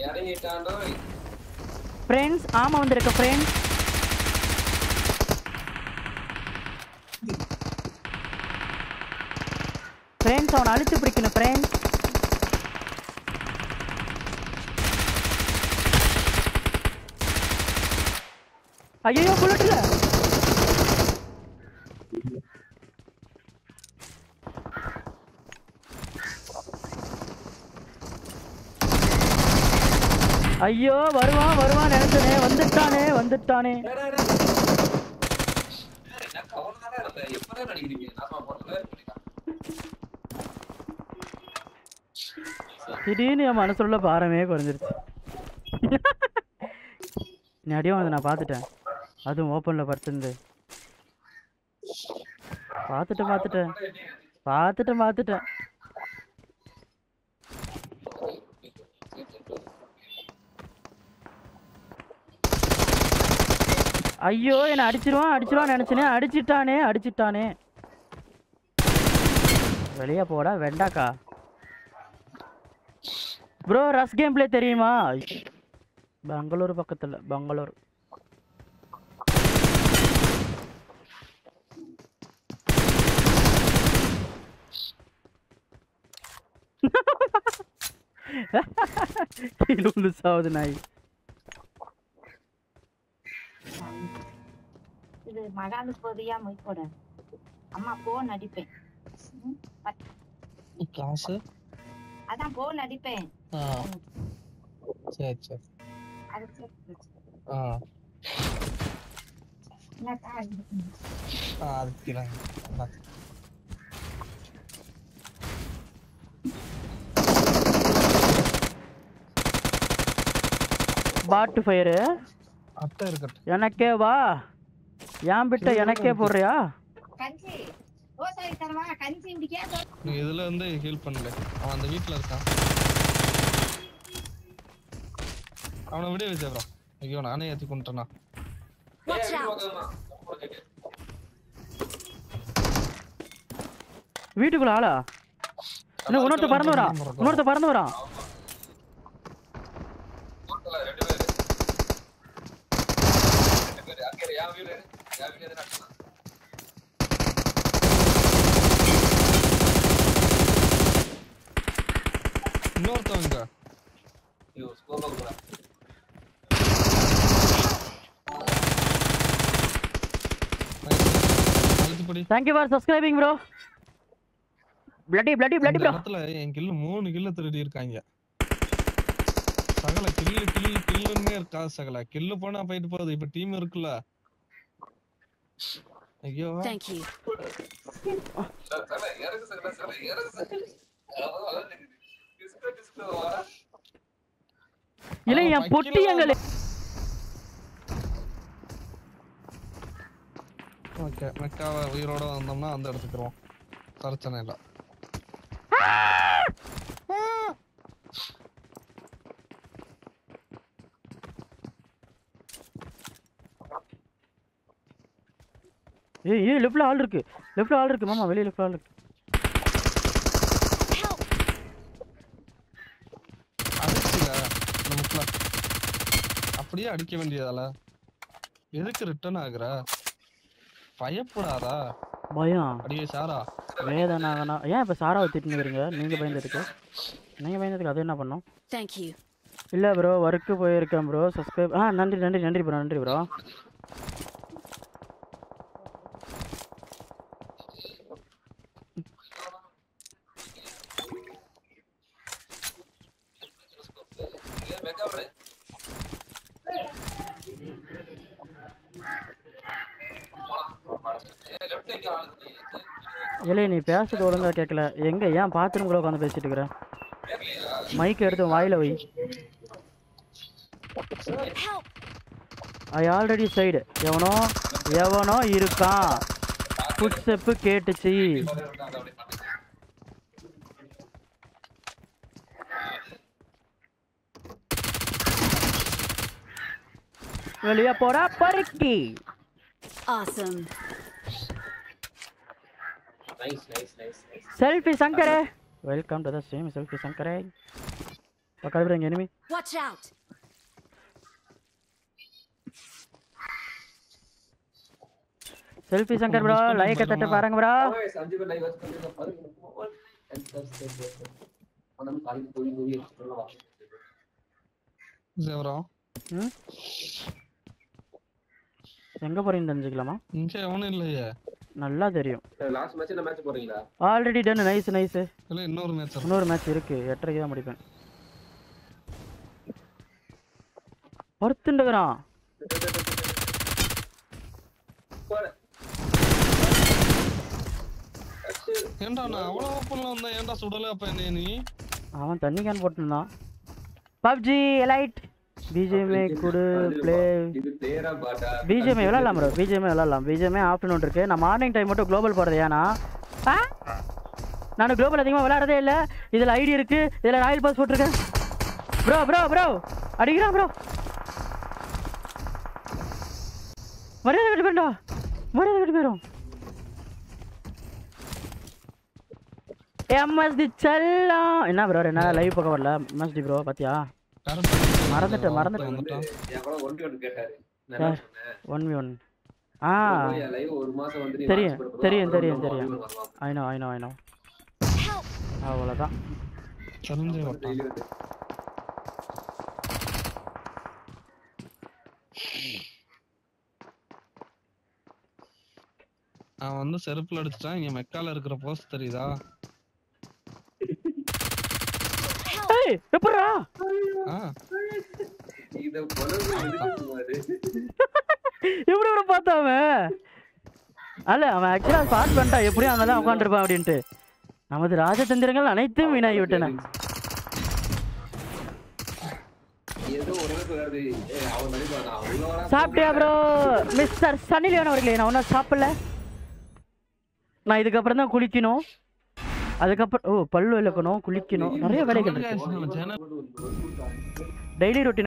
இறங்கிட்டாண்டோ friends ஆமா வந்திருக்க friends friends அவனை அழிச்சு பிடிக்கணும் ஃப்ரெண்ட்ஸ் ஐயோ புல்லட்ல. ஐயோ வருவான் வருவான் நினைச்சனே வந்துட்டானே வந்துட்டானே. திடீர்னு என் மனசுல பாரமே குறைஞ்சிருச்சு. நீ அடியும் வந்து நான் பார்த்துட்டேன். அதுவும் ஓப்பனில் படுத்திருந்து. பார்த்துட்டேன் பார்த்துட்டேன். பார்த்துட்டேன் பார்த்துட்டேன். ஐயோ என்னை அடிச்சிருவான் அடிச்சிருவான் நினைச்சனே. அடிச்சிட்டானே அடிச்சிட்டானே. வெளியே போடா வெண்டாக்கா. ப்ரோ ரஸ் கேம் பிளே தெரியுமா? பெங்களூர் பக்கத்தில் பெங்களூர். கீழே சாவுது நாய். இது மகாலு போதியா மொய்கோட அம்மா போன் அடிப்பேன். ம், பத்- கிளாஸ் அதான் போன் அடிப்பேன். சரி சரி. அது சரி. ஆ. அதுக்கு பாட்டு ஃபயரு அட்டை இருக்கட்டும். எனக்கே வா. ஏன் பிட்ட எனக்கே போடுறியா? கஞ்சி. தோசை தரவா கஞ்சி குடிக்க நீ இதுல இருந்து ஹீல் பண்ணல அவன் அந்த வீட்ல இருக்கான். அவனை விட வச்சேன் ஐயோ நானே ஏத்தி கொண்டுட்டேனா! வீட்டுக்குள்ள ஆளா? என்ன இன்னொருத்த பறந்து வரான். இன்னொருத்த பறந்து வரான் ரெண்டு பேரு ரெண்டு பேரு அங்க இரு, என் வீடு என் வீடு எதுனா இன்னொருத்தவங்க ஐயோ ஸ்கோப் கூட அழுத்துப்படி thank you for subscribing bro bloody bloody bloody இந்த ப்ரோ இடத்துல என் கில்லு மூணு கில்லு திருடி இருக்காங்க. சகல கில்லு கில்லு கில்லுன்னே இருக்கா சகல. கில்லு போனா போயிட்டு போகுது. இப்ப டீம் இருக்குல்ல. ஐயோ. இறங்கு இறங்கு டிஸ்கோ டிஸ்கோ இல்லை என் பொட்டி எங்களே ஓகே மெக்காவை உயிரோட வந்தோம்னா அந்த எடுத்துக்கிறோம் பிரச்சனை இல்லை. ஏய் ஏய் லெஃப்ட்ல ஆள் இருக்கு. லெஃப்ட்ல ஆள் இருக்கு மாமா வெளிய லெஃப்ட்ல ஆள் இருக்கு. அப்படியே அடிக்க வேண்டியதால. எதுக்கு ரிட்டர்ன் ஆகுற? பயப்படாதா? பயம். அடியே சாரா. வேதனாகனா. ஏன் இப்போ சாராவை திட்டுனுக்கிறீங்க நீங்கள் பயந்ததுக்கு நீங்கள் பயந்ததுக்கு அது என்ன பண்ணோம்? You. இல்லை ப்ரோ ஒர்க்கு போயிருக்கேன் ப்ரோ சப்ஸ்கிரைப் ஆ நன்றி நன்றி நன்றி ப்ரோ நன்றி ப்ரோ இல்லை நீ பேசுறது ஒழுங்கா கேட்கல எங்கே ஏன் பாத்ரூம் கூட உட்காந்து பேசிட்டு இருக்கிற மைக் எடுத்து வாயில வை! ஐ ஆல்ரெடி சைடு எவனோ எவனோ இருக்கான். ஃபுட் ஸ்டெப்பு கேட்டுச்சு. வெளியே போடா பருக்கி. Awesome. Nice nice nice nice selfie சங்கரே welcome to the stream selfie சங்கரே பக்கத்துல bro, இங்க enemy. Watch out! Selfie Shankar bro லைக்க தட்டு பாருங்க பேர் live watch பண்றீங்க, பாருங்க. எங்க போறீங்கன்னு தெரிஞ்சுக்கலாமா? இங்க எவனும் இல்லையே. நல்லா தெரியும். match என்ன match போடுறீங்களா? ஆல்ரெடி டன் நைஸ் நைஸ் இல்ல இன்னொரு மேட்ச் இன்னொரு மேட்ச் இருக்கு. எட்டரைக்கு தான் முடிப்பேன். ஒருத்துண்டுக்கிறான் போடு. ஏன்டா நான் அவ்வளவு ஓப்பன்ல வந்தேன். ஏன்டா சுடல அப்ப என்ன நீ? அவன் தண்ணி கேன் போட்டுருந்தான். பப்ஜி எலைட் பிஜிஎம்ஏ குடு ப்ளே? பிஜிஎம்ஏ விளாட்லாம் ப்ரோ பிஜிஎம்ஏ விளாட்லாம். பிஜிஎம்ஏ ஆஃப்டர்நூன் இருக்கு. நான் மார்னிங் டைம் மட்டும் குளோபல் போகிறது ஏன்னா. ஆ? நான் குளோபல் அதிகமாக விளையாடுறதே இல்லை. இதில் ஐடி இருக்கு. இதில் ராயல் பாஸ் போட்டிருக்கேன். ப்ரோ ப்ரோ ப்ரோ அடிக்கிறான் ப்ரோ மரியாதை கட்டி போயிட்டா மரியாதை கட்டி போயிடும் எம்எஸ்டி செல்லம். என்ன ப்ரோ என்ன லைவ் பக்கம் வரல? எம்எஸ்டி ப்ரோ பாத்தியா? மறந்துட்டேன், மறந்துட்டேன். வந்துட்டான் என் கூட one v one கேட்டாரு. நான் சொன்னேன்? ஒன் வி ஒன் ஆ ஒரு மாசம் வந்து நீ தெரியும், தெரியும். தெரியும், தெரியும். I know I know I know Help! அவ்வளோதான் வட்டான் daily வந்து. அவன் வந்து செருப்புல அடிச்சிட்டான் இங்க மெக்கால இருக்கிற போஸ்ட் தெரியுதா இத? எப்படி ஒரு பார்த்தாம அல்ல அவன் ஆக்சுவலாக ஸ்பாட் பண்ணிட்டா எப்படியும் அங்கே தான் உட்காந்துருப்பான் அப்படின்ட்டு. நமது ராஜதந்திரங்கள் அனைத்தும் வீணாகி விட்டன அவன். சாப்பிட்டியா ப்ரோ மிஸ்டர் சன்னி லியோன் அவர்களே நான் ஒன்றும் சாப்பிடல. நான் இதுக்கப்புறம் தான் குளிக்கணும். அதுக்கப்புறம் ஓ பல்லு விளக்கணும் குளிக்கணும் நிறைய வேலைகள் இருக்கு. Daily routine